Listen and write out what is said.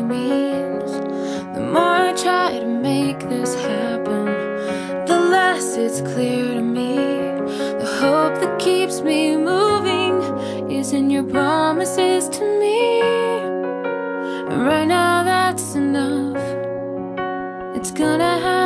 means. The more I try to make this happen, the less it's clear to me. The hope that keeps me moving is in your promises to me. And right now, that's enough. It's gonna happen.